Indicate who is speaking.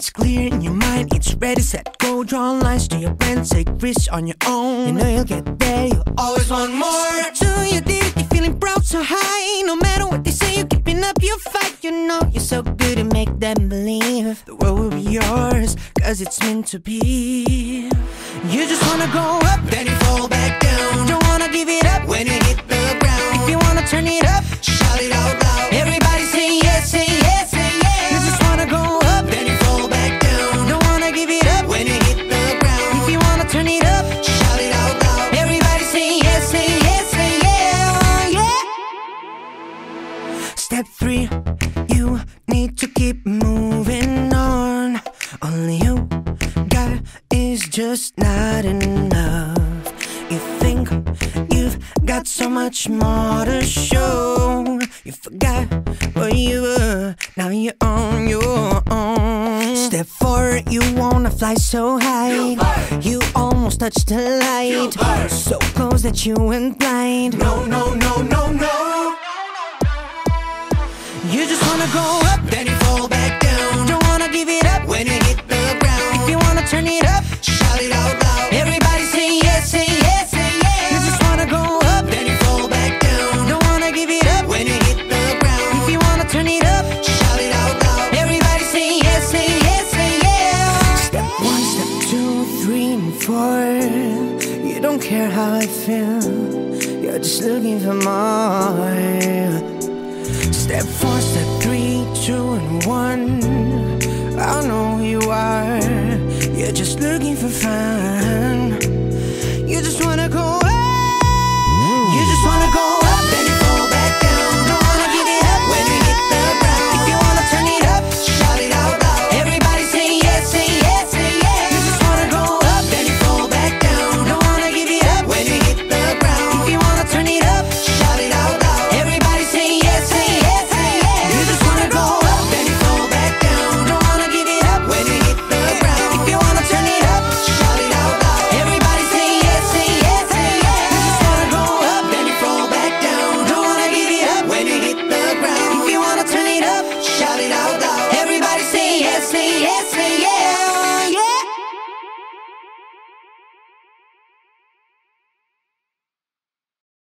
Speaker 1: It's clear in your mind, it's ready, set, go. Draw lines to your plan, take risks on your own. You know you'll get there, you always want more. Do you did it, you're feeling proud so high. No matter what they say, you're keeping up your fight. You know you're so good to make them believe the world will be yours, cause it's meant to be. You just wanna go up, then you fall back down. Don't wanna give it up when you hit the ground. If you wanna turn it up, Step three, you need to keep moving on. Only you got is just not enough. You think you've got so much more to show. You forgot where you were, now you're on your own. Step four, you wanna fly so high. You almost touched the light. So close that you went blind. No, no, no, no, no. You just wanna go up, then you fall back down. Don't wanna give it up when you hit the ground. If you wanna turn it up, shout it out loud. Everybody say yes, say yes, say yes. You just wanna go up, then you fall back down. Don't wanna give it up when you hit the ground. If you wanna turn it up, shout it out loud. Everybody say yes, say yes, say yes. Step one, step two, three, and four. You don't care how I feel. You're just looking for more. Four, step three, two, and one. I know you are. You're just looking for fun.